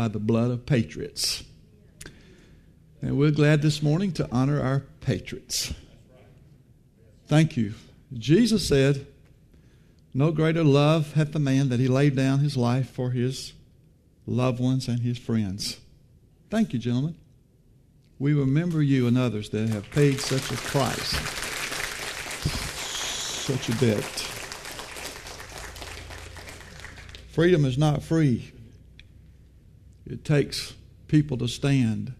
by the blood of patriots. And we're glad this morning to honor our patriots. Thank you. Jesus said, No greater love hath the man that he laid down his life for his loved ones and his friends. Thank you, gentlemen. We remember you and others that have paid such a price, such a debt. Freedom is not free. It takes people to stand.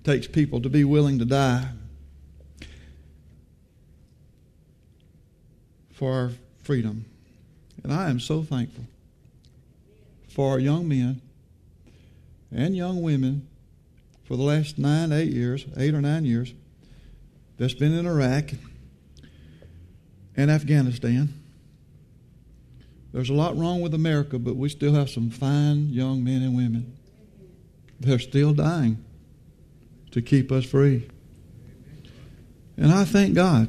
It takes people to be willing to die. for our freedom. And I am so thankful for our young men and young women for the last nine, eight years, eight or nine years, that's been in Iraq and Afghanistan. There's a lot wrong with America, but we still have some fine young men and women. They're still dying to keep us free. And I thank God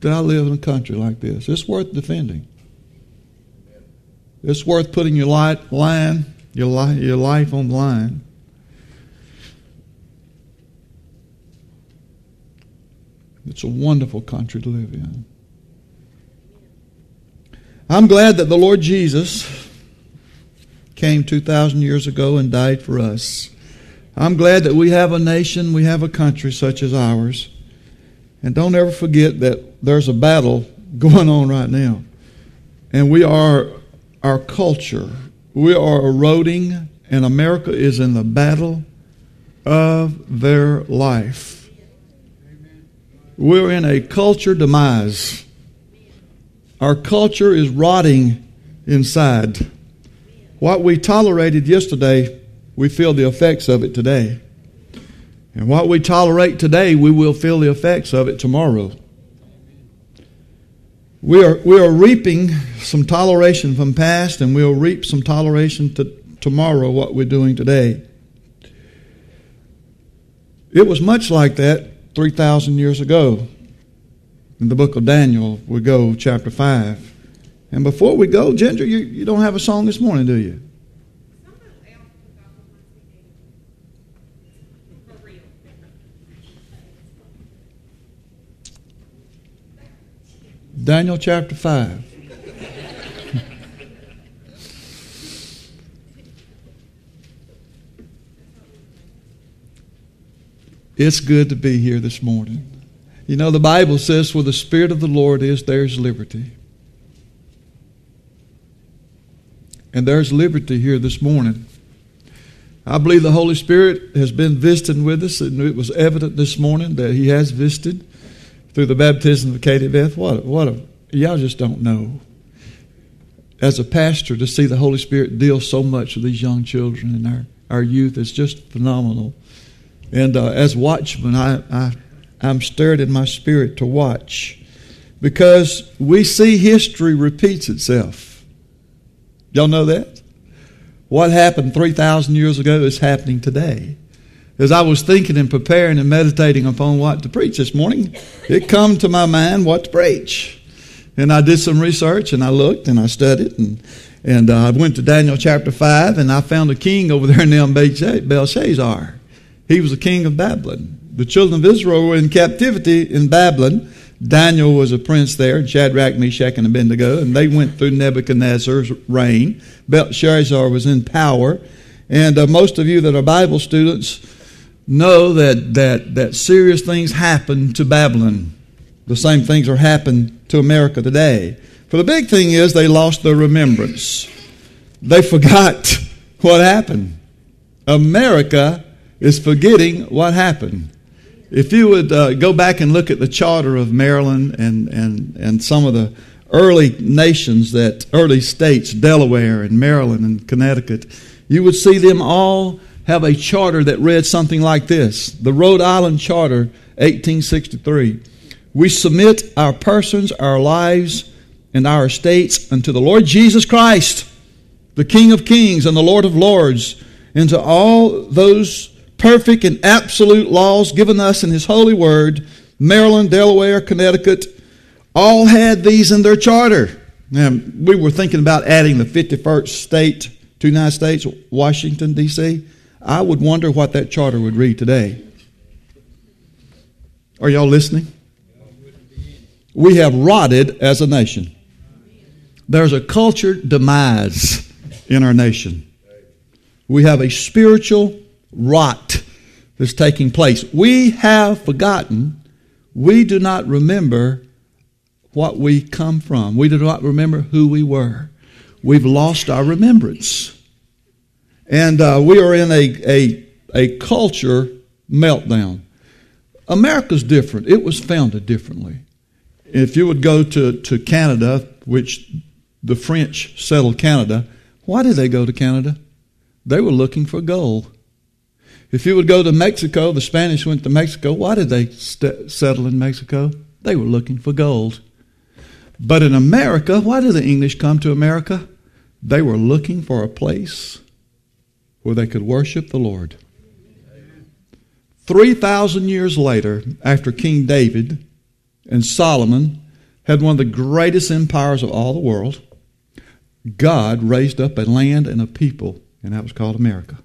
that I live in a country like this. It's worth defending. It's worth putting your life, line, your, life, your life on the line. It's a wonderful country to live in. I'm glad that the Lord Jesus came 2,000 years ago and died for us. I'm glad that we have a nation, we have a country such as ours. And don't ever forget that there's a battle going on right now. And we are, our culture, we are eroding, and America is in the battle of their life. We're in a culture demise. Our culture is rotting inside. What we tolerated yesterday, we feel the effects of it today. And what we tolerate today, we will feel the effects of it tomorrow. We are, we are reaping some toleration from past, and we'll reap some toleration to tomorrow, what we're doing today. It was much like that 3,000 years ago. In the book of Daniel, we go, chapter 5. And before we go, Ginger, you, you don't have a song this morning, do you? Daniel chapter 5. it's good to be here this morning. You know, the Bible says, where the Spirit of the Lord is, there's liberty. And there's liberty here this morning. I believe the Holy Spirit has been visiting with us, and it was evident this morning that He has visited through the baptism of Katie Beth. What, what a, y'all just don't know. As a pastor, to see the Holy Spirit deal so much with these young children and our, our youth is just phenomenal. And uh, as watchman, I, I, I'm stirred in my spirit to watch because we see history repeats itself. Y'all know that? What happened 3,000 years ago is happening today as I was thinking and preparing and meditating upon what to preach this morning, it come to my mind what to preach. And I did some research and I looked and I studied and and uh, I went to Daniel chapter 5 and I found a king over there named Belshazzar. He was the king of Babylon. The children of Israel were in captivity in Babylon. Daniel was a prince there, Shadrach, Meshach, and Abednego, and they went through Nebuchadnezzar's reign. Belshazzar was in power. And uh, most of you that are Bible students know that, that, that serious things happened to Babylon. The same things are happening to America today. For the big thing is they lost their remembrance. They forgot what happened. America is forgetting what happened. If you would uh, go back and look at the charter of Maryland and, and, and some of the early nations that early states, Delaware and Maryland and Connecticut, you would see them all have a charter that read something like this The Rhode Island Charter, 1863. We submit our persons, our lives, and our estates unto the Lord Jesus Christ, the King of kings and the Lord of lords, and to all those perfect and absolute laws given us in His holy word. Maryland, Delaware, Connecticut, all had these in their charter. Now, we were thinking about adding the 51st state to United States, Washington, D.C., I would wonder what that charter would read today. Are y'all listening? We have rotted as a nation. There's a culture demise in our nation. We have a spiritual rot that's taking place. We have forgotten, we do not remember what we come from. We do not remember who we were. We've lost our remembrance. And uh, we are in a, a, a culture meltdown. America's different. It was founded differently. If you would go to, to Canada, which the French settled Canada, why did they go to Canada? They were looking for gold. If you would go to Mexico, the Spanish went to Mexico. Why did they st- settle in Mexico? They were looking for gold. But in America, why did the English come to America? They were looking for a place where they could worship the Lord. 3,000 years later, after King David and Solomon had one of the greatest empires of all the world, God raised up a land and a people, and that was called America.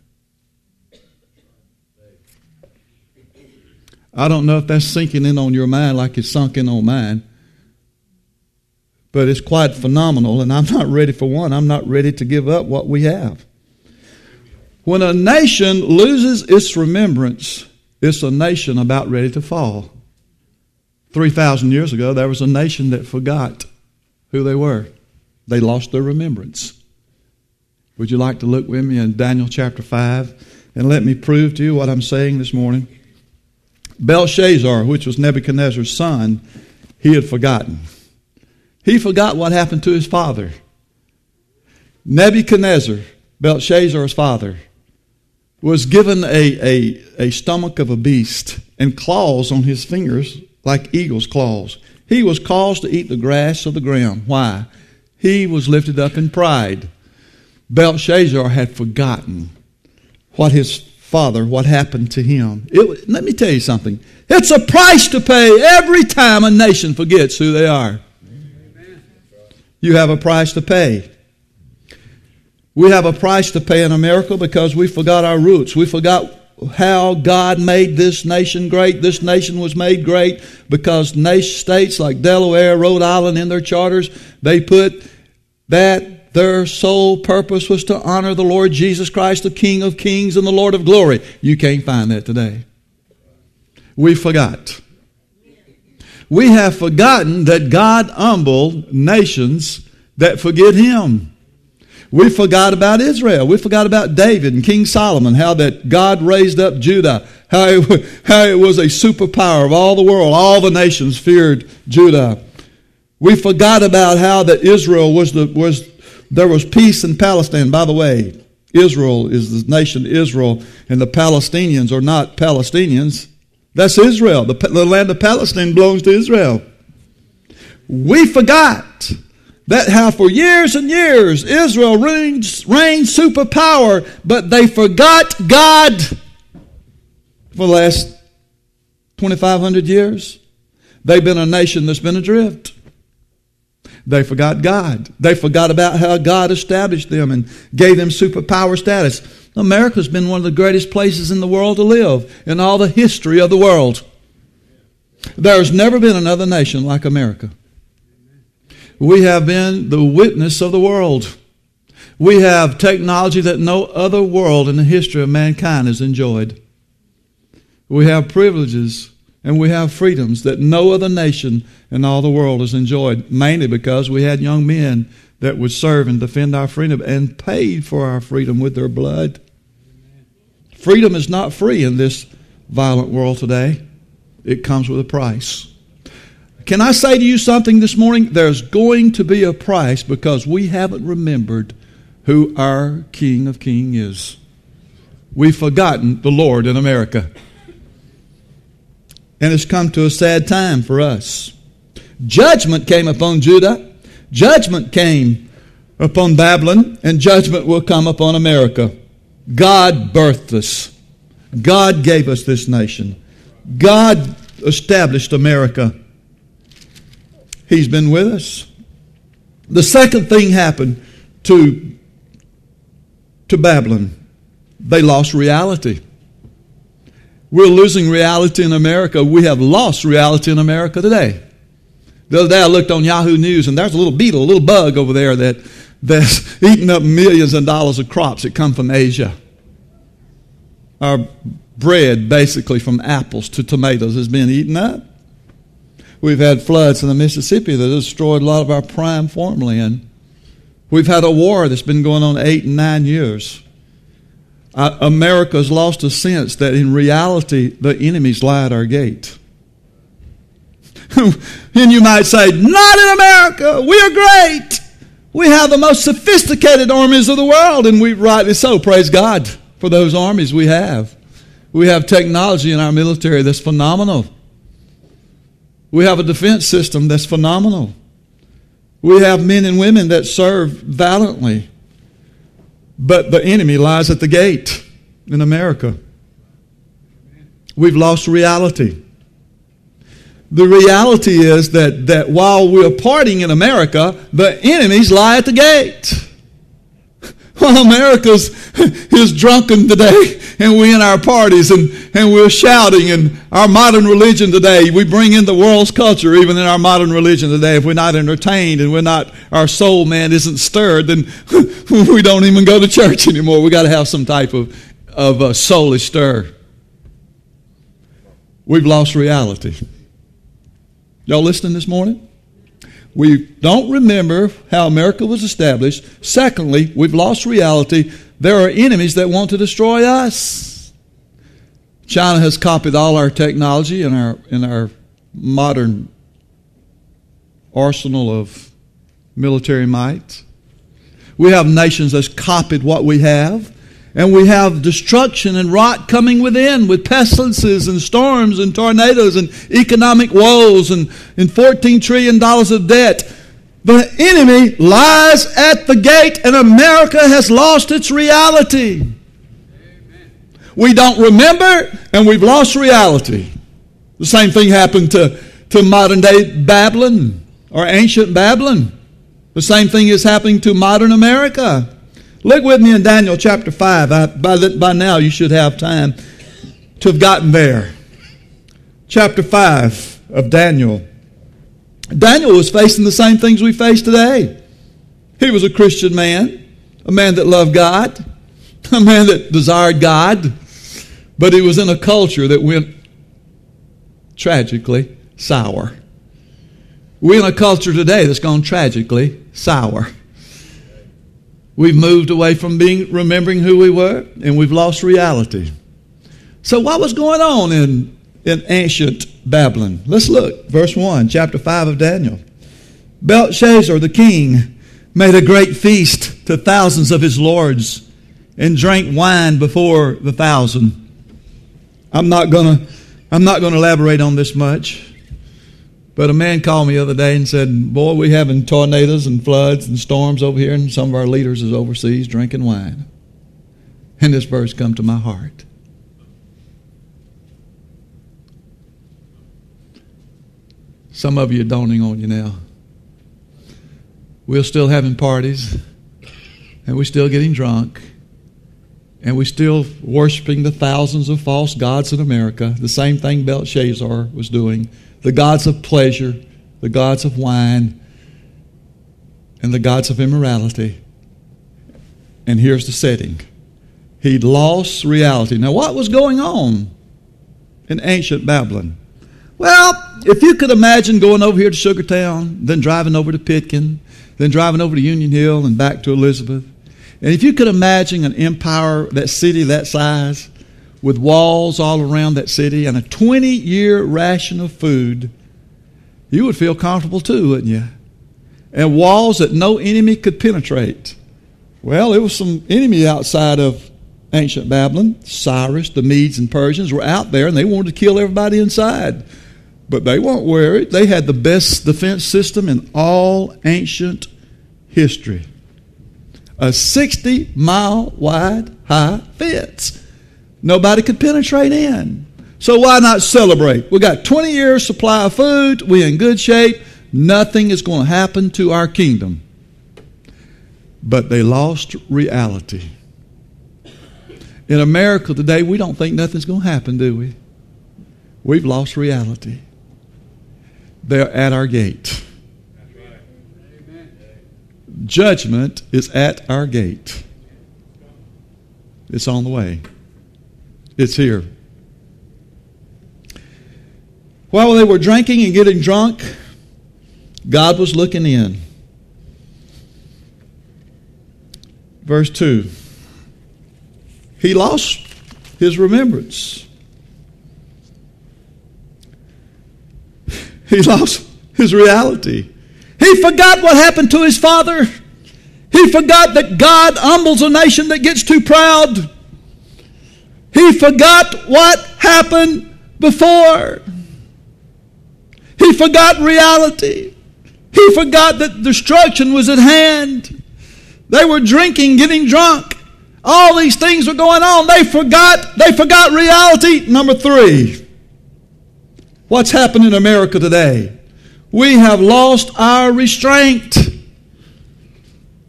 I don't know if that's sinking in on your mind like it's sunk in on mine, but it's quite phenomenal, and I'm not ready for one. I'm not ready to give up what we have. When a nation loses its remembrance, it's a nation about ready to fall. 3,000 years ago, there was a nation that forgot who they were. They lost their remembrance. Would you like to look with me in Daniel chapter 5 and let me prove to you what I'm saying this morning? Belshazzar, which was Nebuchadnezzar's son, he had forgotten. He forgot what happened to his father. Nebuchadnezzar, Belshazzar's father, was given a, a, a stomach of a beast and claws on his fingers like eagle's claws. He was caused to eat the grass of the ground. Why? He was lifted up in pride. Belshazzar had forgotten what his father, what happened to him. It, let me tell you something. It's a price to pay every time a nation forgets who they are. You have a price to pay. We have a price to pay in America because we forgot our roots. We forgot how God made this nation great. This nation was made great because states like Delaware, Rhode Island, in their charters, they put that their sole purpose was to honor the Lord Jesus Christ, the King of kings and the Lord of glory. You can't find that today. We forgot. We have forgotten that God humbled nations that forget Him. We forgot about Israel. We forgot about David and King Solomon, how that God raised up Judah, how it, how it was a superpower of all the world. All the nations feared Judah. We forgot about how that Israel was the, was, there was peace in Palestine. By the way, Israel is the nation Israel, and the Palestinians are not Palestinians. That's Israel. The, the land of Palestine belongs to Israel. We forgot that how for years and years Israel reigned, reigned superpower, but they forgot God for the last 2,500 years. They've been a nation that's been adrift. They forgot God. They forgot about how God established them and gave them superpower status. America's been one of the greatest places in the world to live in all the history of the world. There's never been another nation like America. We have been the witness of the world. We have technology that no other world in the history of mankind has enjoyed. We have privileges and we have freedoms that no other nation in all the world has enjoyed, mainly because we had young men that would serve and defend our freedom and paid for our freedom with their blood. Freedom is not free in this violent world today, it comes with a price. Can I say to you something this morning? There's going to be a price because we haven't remembered who our King of Kings is. We've forgotten the Lord in America. And it's come to a sad time for us. Judgment came upon Judah, judgment came upon Babylon, and judgment will come upon America. God birthed us, God gave us this nation, God established America. He's been with us. The second thing happened to to Babylon. They lost reality. We're losing reality in America. We have lost reality in America today. The other day I looked on Yahoo News and there's a little beetle, a little bug over there that, that's eating up millions of dollars of crops that come from Asia. Our bread, basically from apples to tomatoes, has been eaten up. We've had floods in the Mississippi that have destroyed a lot of our prime farmland. We've had a war that's been going on eight and nine years. Uh, America's lost a sense that in reality the enemies lie at our gate. and you might say, Not in America. We are great. We have the most sophisticated armies of the world, and we rightly so. Praise God for those armies we have. We have technology in our military that's phenomenal. We have a defense system that's phenomenal. We have men and women that serve valiantly. But the enemy lies at the gate in America. We've lost reality. The reality is that, that while we're partying in America, the enemies lie at the gate. While America's is drunken today and we in our parties and, and we're shouting and our modern religion today, we bring in the world's culture even in our modern religion today. If we're not entertained and we're not, our soul man isn't stirred, then we don't even go to church anymore. We got to have some type of, of uh, a soulish stir. We've lost reality. Y'all listening this morning? We don't remember how America was established. Secondly, we've lost reality. There are enemies that want to destroy us. China has copied all our technology and our, in our modern arsenal of military might. We have nations that's copied what we have. And we have destruction and rot coming within with pestilences and storms and tornadoes and economic woes and, and $14 trillion of debt. The enemy lies at the gate and America has lost its reality. Amen. We don't remember and we've lost reality. The same thing happened to, to modern day Babylon or ancient Babylon. The same thing is happening to modern America. Look with me in Daniel chapter 5. I, by, the, by now, you should have time to have gotten there. Chapter 5 of Daniel. Daniel was facing the same things we face today. He was a Christian man, a man that loved God, a man that desired God, but he was in a culture that went tragically sour. We're in a culture today that's gone tragically sour. We've moved away from being remembering who we were, and we've lost reality. So, what was going on in, in ancient Babylon? Let's look. Verse 1, chapter 5 of Daniel. Belshazzar the king made a great feast to thousands of his lords and drank wine before the thousand. I'm not going to I'm not to elaborate on this much. But a man called me the other day and said, Boy, we having tornadoes and floods and storms over here, and some of our leaders is overseas drinking wine. And this verse come to my heart. Some of you are dawning on you now. We're still having parties, and we're still getting drunk, and we're still worshiping the thousands of false gods in America, the same thing Belshazzar was doing the gods of pleasure, the gods of wine, and the gods of immorality. And here's the setting he'd lost reality. Now, what was going on in ancient Babylon? Well, if you could imagine going over here to Sugartown, then driving over to Pitkin, then driving over to Union Hill and back to Elizabeth, and if you could imagine an empire, that city that size, with walls all around that city and a 20 year ration of food, you would feel comfortable too, wouldn't you? And walls that no enemy could penetrate. Well, there was some enemy outside of ancient Babylon. Cyrus, the Medes and Persians were out there and they wanted to kill everybody inside. But they weren't worried. They had the best defense system in all ancient history. A 60 mile wide high fence. Nobody could penetrate in. So why not celebrate? We got 20 years supply of food. We're in good shape. Nothing is going to happen to our kingdom. But they lost reality. In America today, we don't think nothing's going to happen, do we? We've lost reality. They're at our gate. Judgment is at our gate. It's on the way. It's here. While they were drinking and getting drunk, God was looking in. Verse 2 He lost his remembrance. He lost his reality. He forgot what happened to his father. He forgot that God humbles a nation that gets too proud. He forgot what happened before. He forgot reality. He forgot that destruction was at hand. They were drinking, getting drunk. All these things were going on. They forgot, they forgot reality. Number three. What's happened in America today? We have lost our restraint.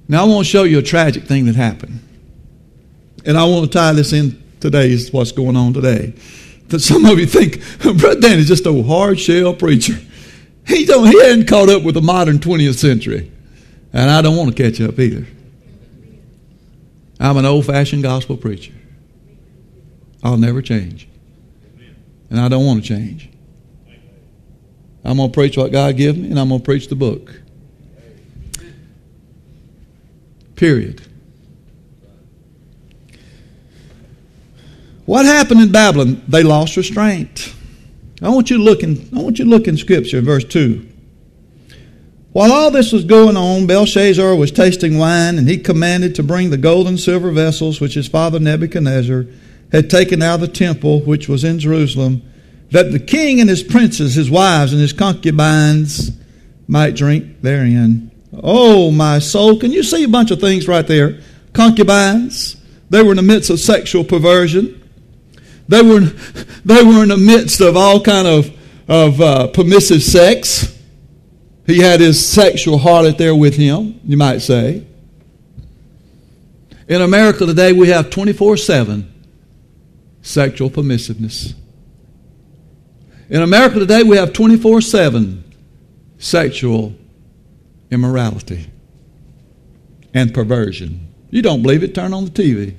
Now I want to show you a tragic thing that happened. And I want to tie this in today is what's going on today. Some of you think, Brother Danny's just a hard shell preacher. He don't he hadn't caught up with the modern 20th century. And I don't want to catch up either. I'm an old fashioned gospel preacher. I'll never change. And I don't want to change. I'm going to preach what God gives me, and I'm going to preach the book. Period. What happened in Babylon? They lost restraint. I want you to look in, I want you to look in Scripture, verse 2. While all this was going on, Belshazzar was tasting wine, and he commanded to bring the gold and silver vessels which his father Nebuchadnezzar had taken out of the temple which was in Jerusalem, that the king and his princes, his wives, and his concubines might drink therein. Oh, my soul. Can you see a bunch of things right there? Concubines. They were in the midst of sexual perversion. They were, they were in the midst of all kind of, of uh, permissive sex. He had his sexual harlot there with him, you might say. In America today, we have 24 7 sexual permissiveness. In America today, we have 24 7 sexual immorality and perversion. You don't believe it? Turn on the TV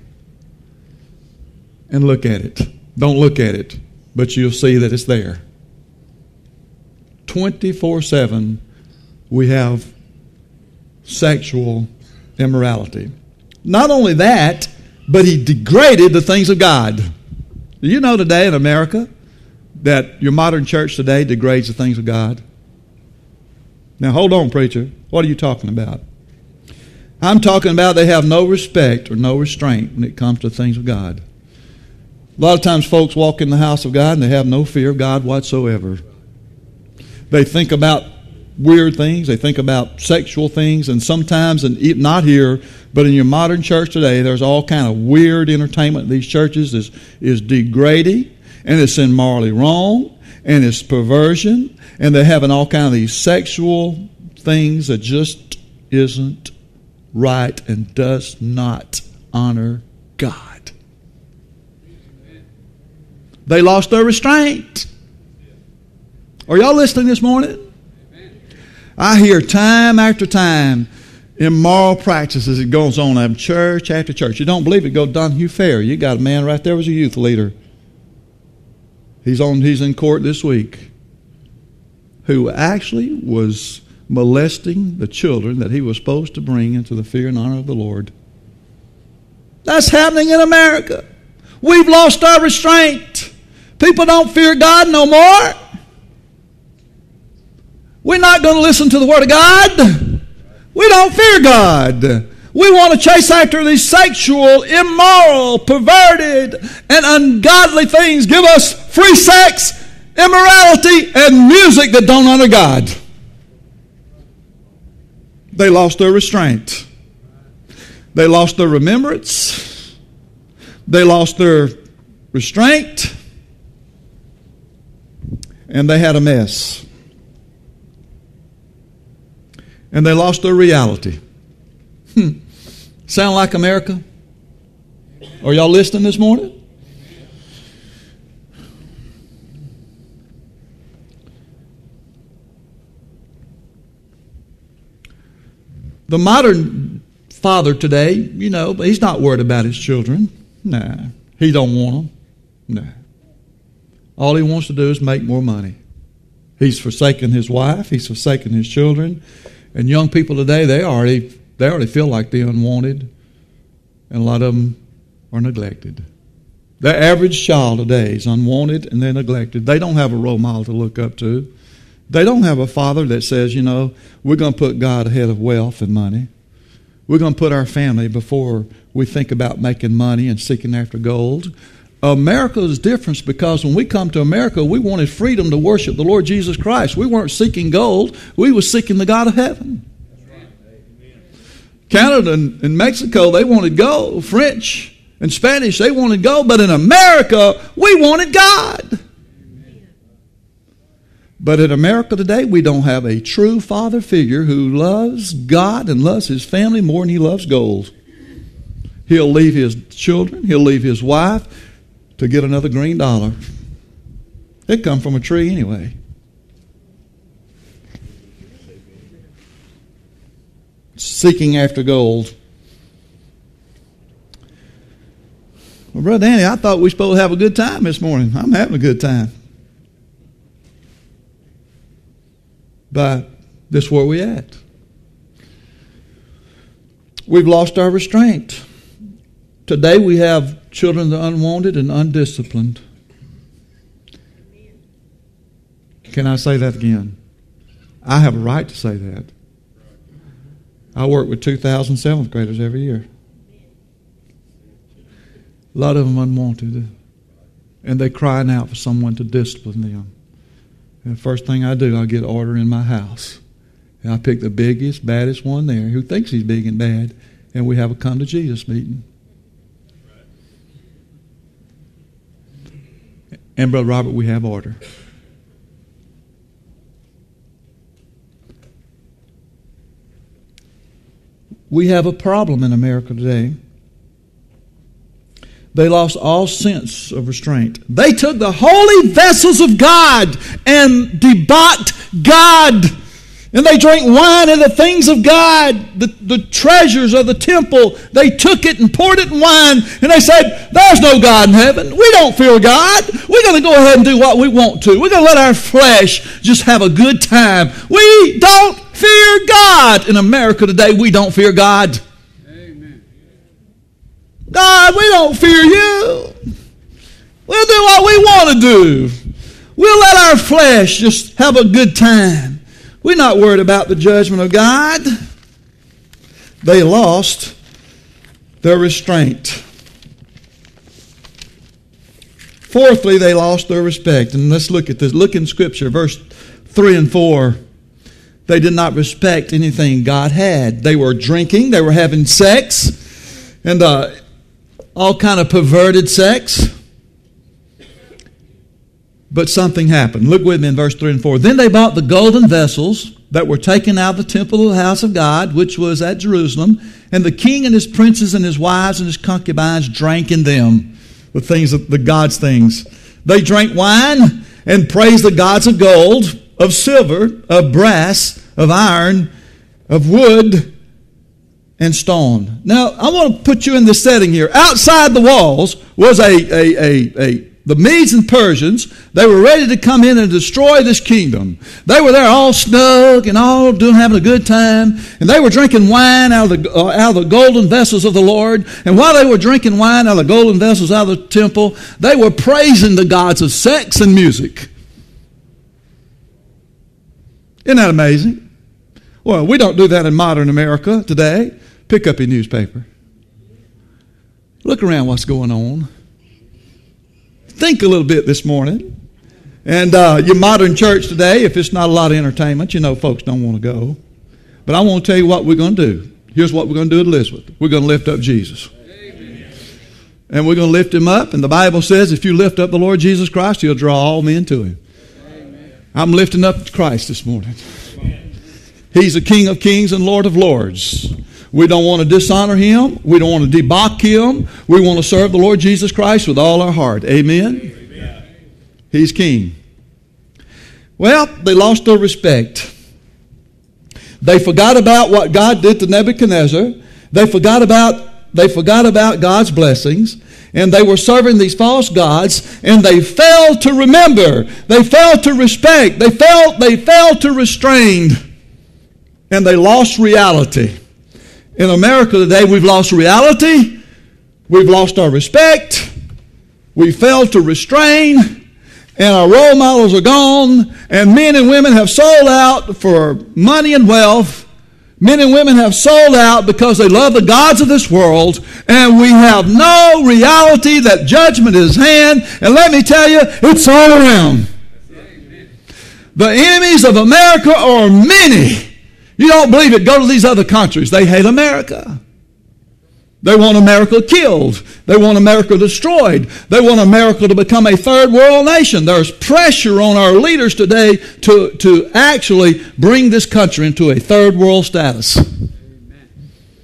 and look at it. Don't look at it, but you'll see that it's there. 24 7, we have sexual immorality. Not only that, but he degraded the things of God. You know today in America that your modern church today degrades the things of God? Now, hold on, preacher. What are you talking about? I'm talking about they have no respect or no restraint when it comes to things of God. A lot of times, folks walk in the house of God and they have no fear of God whatsoever. They think about weird things, they think about sexual things, and sometimes, and not here, but in your modern church today, there's all kind of weird entertainment in these churches is, is degrading and it's immorally wrong and it's perversion and they're having all kind of these sexual things that just isn't right and does not honor God. They lost their restraint. Are y'all listening this morning? I hear time after time immoral practices that goes on in church after church. You don't believe it? Go to Donahue Fair. You got a man right there was a youth leader. He's on. He's in court this week. Who actually was molesting the children that he was supposed to bring into the fear and honor of the Lord. That's happening in America. We've lost our restraint. People don't fear God no more. We're not going to listen to the Word of God. We don't fear God. We want to chase after these sexual, immoral, perverted, and ungodly things. Give us free sex, immorality, and music that don't honor God. They lost their restraint. They lost their remembrance. They lost their restraint. And they had a mess. And they lost their reality. Hmm. Sound like America? Are y'all listening this morning? The modern father today, you know, but he's not worried about his children. Nah, he don't want them. Nah. All he wants to do is make more money. He's forsaken his wife. He's forsaken his children. And young people today, they already they already feel like they're unwanted, and a lot of them are neglected. The average child today is unwanted and they're neglected. They don't have a role model to look up to. They don't have a father that says, you know, we're going to put God ahead of wealth and money. We're going to put our family before we think about making money and seeking after gold. America is different because when we come to America, we wanted freedom to worship the Lord Jesus Christ. We weren't seeking gold, we were seeking the God of heaven. Canada and, Mexico, they wanted gold. French and Spanish, they wanted gold. But in America, we wanted God. But in America today, we don't have a true father figure who loves God and loves his family more than he loves gold. He'll leave his children, he'll leave his wife to get another green dollar. It come from a tree anyway. Seeking after gold. Well, Brother Danny, I thought we were supposed to have a good time this morning. I'm having a good time. But this is where we at. We've lost our restraint. Today we have children that are unwanted and undisciplined. Can I say that again? I have a right to say that. I work with 2,000 seventh graders every year. A lot of them unwanted. And they're crying out for someone to discipline them. And the first thing I do, I get order in my house. And I pick the biggest, baddest one there who thinks he's big and bad, and we have a come to Jesus meeting. And, Brother Robert, we have order. We have a problem in America today. They lost all sense of restraint. They took the holy vessels of God and debauched God. And they drank wine and the things of God, the, the treasures of the temple. They took it and poured it in wine. And they said, There's no God in heaven. We don't fear God. We're going to go ahead and do what we want to. We're going to let our flesh just have a good time. We don't fear God. In America today, we don't fear God. Amen. God, we don't fear you. We'll do what we want to do. We'll let our flesh just have a good time. We're not worried about the judgment of God. They lost their restraint. Fourthly, they lost their respect. And let's look at this. Look in Scripture, verse 3 and 4. They did not respect anything God had. They were drinking, they were having sex, and uh, all kind of perverted sex. But something happened. Look with me in verse 3 and 4. Then they bought the golden vessels that were taken out of the temple of the house of God, which was at Jerusalem, and the king and his princes and his wives and his concubines drank in them, the things of the God's things. They drank wine and praised the gods of gold, of silver, of brass, of iron, of wood, and stone. Now, I want to put you in this setting here. Outside the walls was a, a, a, a the Medes and Persians, they were ready to come in and destroy this kingdom. They were there all snug and all doing, having a good time. And they were drinking wine out of, the, uh, out of the golden vessels of the Lord. And while they were drinking wine out of the golden vessels out of the temple, they were praising the gods of sex and music. Isn't that amazing? Well, we don't do that in modern America today. Pick up your newspaper. Look around what's going on think a little bit this morning. And uh, your modern church today, if it's not a lot of entertainment, you know folks don't want to go. But I want to tell you what we're going to do. Here's what we're going to do at Elizabeth. We're going to lift up Jesus. Amen. And we're going to lift him up. And the Bible says if you lift up the Lord Jesus Christ, he'll draw all men to him. Amen. I'm lifting up Christ this morning. He's the King of kings and Lord of lords. We don't want to dishonor him. We don't want to debauch him. We want to serve the Lord Jesus Christ with all our heart. Amen? Amen. He's king. Well, they lost their respect. They forgot about what God did to Nebuchadnezzar. They forgot about they forgot about God's blessings and they were serving these false gods and they failed to remember they failed to respect they failed they failed to restrain and they lost reality in america today we've lost reality we've lost our respect we failed to restrain and our role models are gone and men and women have sold out for money and wealth Men and women have sold out because they love the gods of this world, and we have no reality that judgment is hand. And let me tell you, it's all around. The enemies of America are many. You don't believe it? Go to these other countries. They hate America. They want America killed. They want America destroyed. They want America to become a third world nation. There's pressure on our leaders today to, to actually bring this country into a third world status.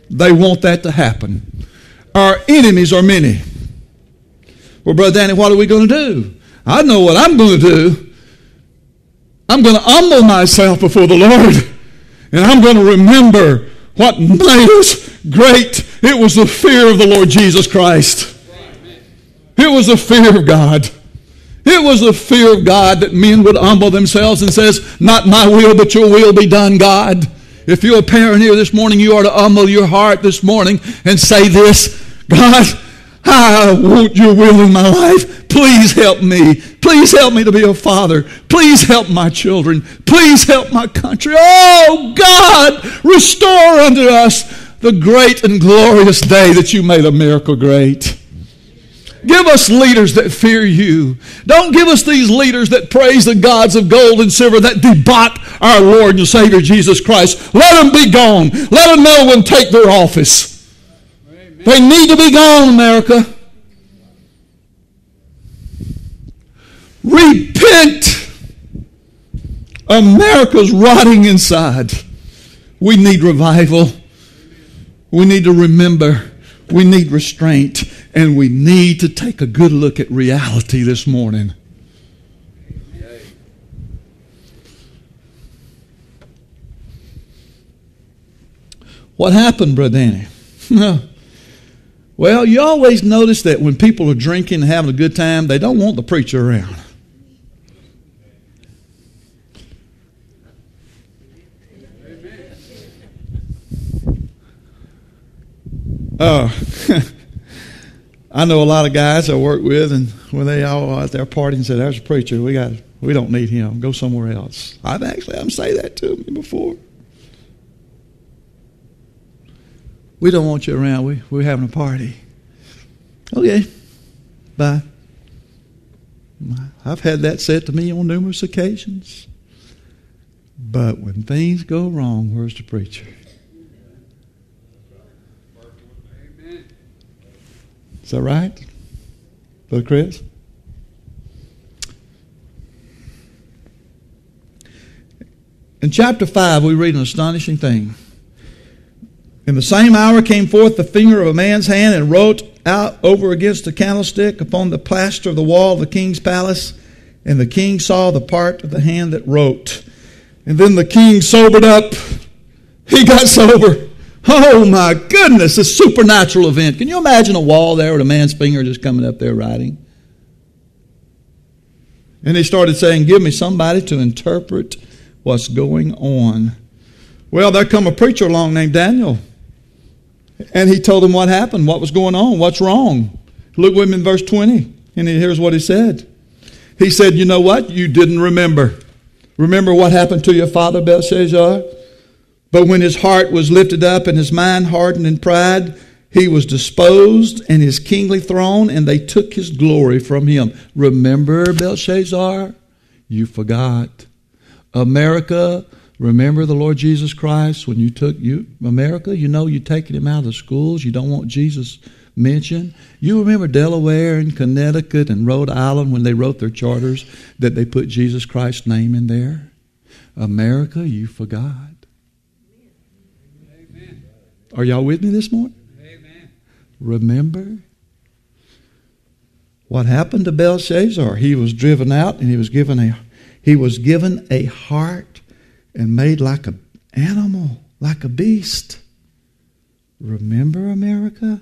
They want that to happen. Our enemies are many. Well, Brother Danny, what are we going to do? I know what I'm going to do. I'm going to humble myself before the Lord, and I'm going to remember what made us great. It was the fear of the Lord Jesus Christ. It was the fear of God. It was the fear of God that men would humble themselves and says, Not my will, but your will be done, God. If you're a parent here this morning, you are to humble your heart this morning and say this, God, I want your will in my life. Please help me. Please help me to be a father. Please help my children. Please help my country. Oh, God, restore unto us the great and glorious day that you made America great. Give us leaders that fear you. Don't give us these leaders that praise the gods of gold and silver that debauch our Lord and Savior Jesus Christ. Let them be gone. Let them no one take their office. They need to be gone, America. Repent. America's rotting inside. We need revival. We need to remember, we need restraint, and we need to take a good look at reality this morning. What happened, Brother Danny? well, you always notice that when people are drinking and having a good time, they don't want the preacher around. Uh, I know a lot of guys I work with, and when they all out there partying, say, "There's a preacher. We got. We don't need him. Go somewhere else." I've actually them say that to me before. We don't want you around. We we're having a party. Okay, bye. I've had that said to me on numerous occasions. But when things go wrong, where's the preacher? Is that right? Brother Chris? In chapter 5, we read an astonishing thing. In the same hour came forth the finger of a man's hand and wrote out over against the candlestick upon the plaster of the wall of the king's palace. And the king saw the part of the hand that wrote. And then the king sobered up. He got sober. Oh my goodness, a supernatural event. Can you imagine a wall there with a man's finger just coming up there writing? And he started saying, Give me somebody to interpret what's going on. Well, there come a preacher along named Daniel. And he told him what happened, what was going on, what's wrong. Look with me in verse 20. And here's what he said. He said, You know what? You didn't remember. Remember what happened to your father, Belshazzar? But when his heart was lifted up and his mind hardened in pride, he was disposed in his kingly throne, and they took his glory from him. Remember, Belshazzar? You forgot. America, remember the Lord Jesus Christ when you took you America, you know you're taking him out of the schools, you don't want Jesus mentioned. You remember Delaware and Connecticut and Rhode Island when they wrote their charters that they put Jesus Christ's name in there? America, you forgot. Are y'all with me this morning? Amen. Remember what happened to Belshazzar? He was driven out and he was given a he was given a heart and made like an animal, like a beast. Remember America?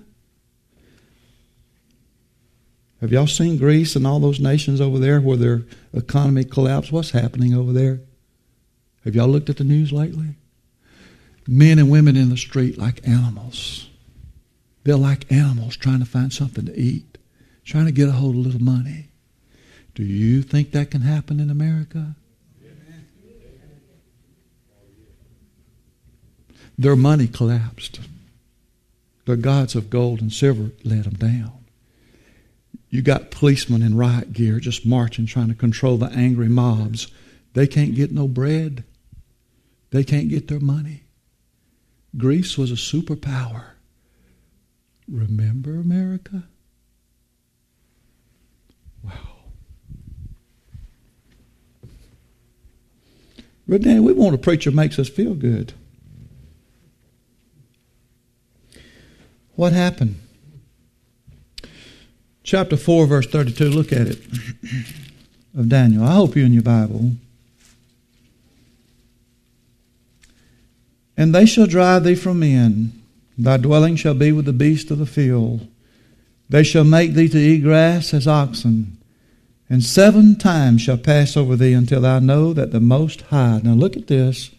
Have y'all seen Greece and all those nations over there where their economy collapsed? What's happening over there? Have y'all looked at the news lately? Men and women in the street like animals. They're like animals trying to find something to eat, trying to get a hold of a little money. Do you think that can happen in America? Their money collapsed. Their gods of gold and silver let them down. You got policemen in riot gear just marching, trying to control the angry mobs. They can't get no bread. They can't get their money. Greece was a superpower. Remember America? Wow. But then we want a preacher makes us feel good. What happened? Chapter 4, verse 32, look at it, of Daniel. I hope you in your Bible. And they shall drive thee from men. Thy dwelling shall be with the beasts of the field. They shall make thee to eat grass as oxen. And seven times shall pass over thee until thou know that the Most High. Now look at this.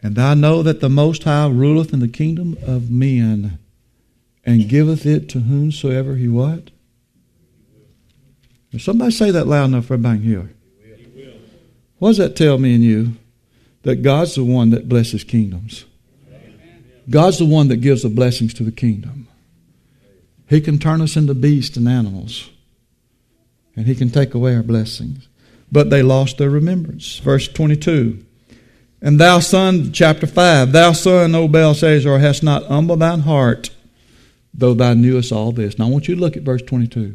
And thou know that the Most High ruleth in the kingdom of men, and giveth it to whomsoever he what? Somebody say that loud enough for everybody here. What does that tell me and you? that God's the one that blesses kingdoms. God's the one that gives the blessings to the kingdom. He can turn us into beasts and animals, and He can take away our blessings. But they lost their remembrance. Verse 22. And thou son, chapter 5, thou son, O Belshazzar, hast not humbled thine heart, though thou knewest all this. Now I want you to look at verse 22.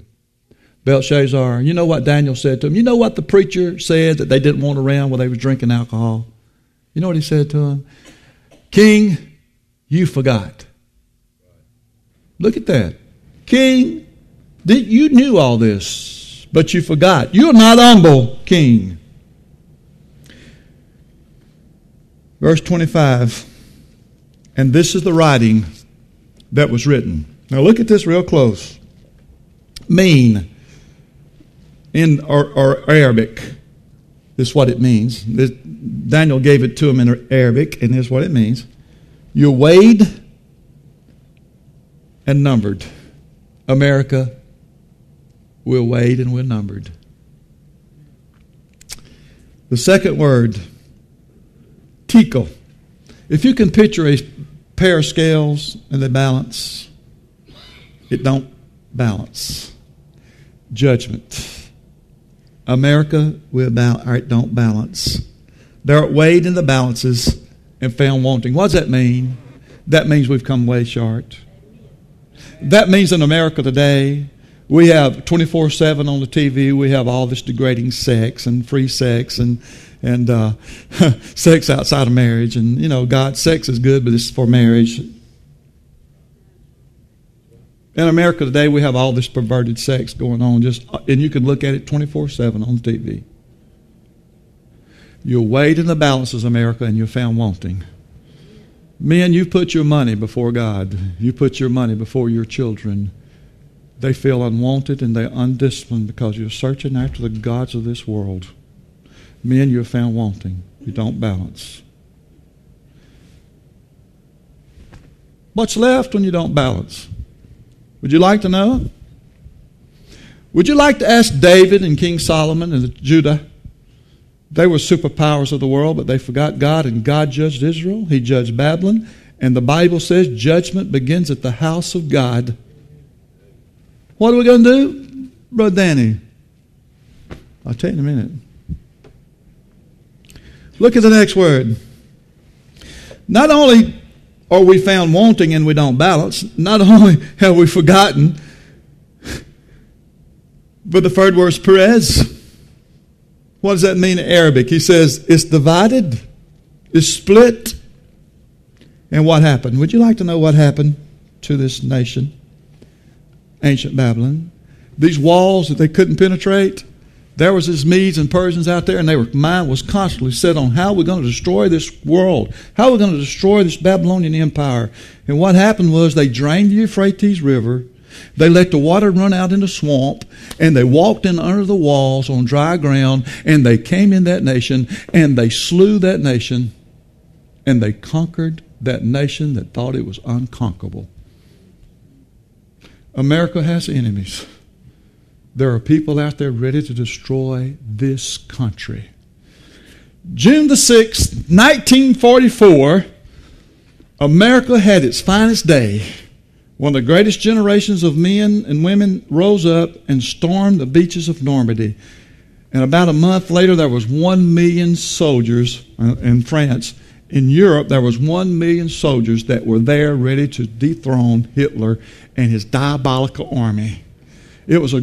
Belshazzar, you know what Daniel said to him? You know what the preacher said that they didn't want around while they was drinking alcohol? You know what he said to him? King, you forgot. Look at that. King, you knew all this, but you forgot. You're not humble, king. Verse 25. And this is the writing that was written. Now look at this real close. Mene in or Arabic is what it means. Daniel gave it to him in Arabic, and here's what it means You're weighed and numbered. America, we're weighed and we're numbered. The second word, Tekel. If you can picture a pair of scales and they balance, it don't balance. Judgment. America we will bal- don't balance. They're weighed in the balances and found wanting. What does that mean? That means we've come way short. That means in America today, we have 24 7 on the TV, we have all this degrading sex and free sex and, and uh, sex outside of marriage. And, you know, God, sex is good, but it's for marriage. In America today, we have all this perverted sex going on, just and you can look at it 24 7 on TV. You're weighed in the balances, America, and you're found wanting. Men, you put your money before God. You put your money before your children. They feel unwanted and they're undisciplined because you're searching after the gods of this world. Men, you're found wanting. You don't balance. What's left when you don't balance? Would you like to know? Would you like to ask David and King Solomon and Judah? They were superpowers of the world, but they forgot God, and God judged Israel. He judged Babylon. And the Bible says judgment begins at the house of God. What are we going to do, Brother Danny? I'll tell you in a minute. Look at the next word. Not only are we found wanting and we don't balance, not only have we forgotten, but the third word is Peres. What does that mean in Arabic? He says it's divided, it's split, And what happened? Would you like to know what happened to this nation? Ancient Babylon. These walls that they couldn't penetrate, there was these Medes and Persians out there, and their mind was constantly set on how we're going to destroy this world, how we're going to destroy this Babylonian empire. And what happened was they drained the Euphrates River, they let the water run out in the swamp, and they walked in under the walls on dry ground, and they came in that nation, and they slew that nation, and they conquered that nation that thought it was unconquerable. America has enemies. There are people out there ready to destroy this country. June the 6th, 1944, America had its finest day. One of the greatest generations of men and women rose up and stormed the beaches of Normandy. And about a month later, there was one million soldiers in France. In Europe, there was one million soldiers that were there ready to dethrone Hitler and his diabolical army. It was a